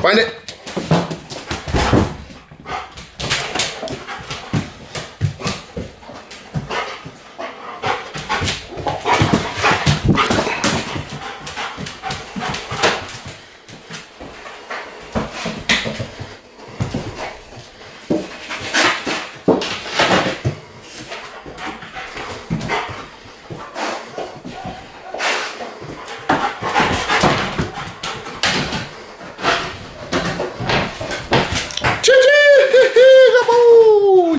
Find it.